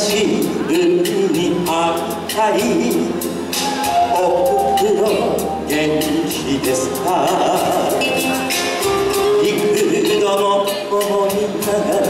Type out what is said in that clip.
しい運にあったいおふくろ元気ですか？幾度も思いながら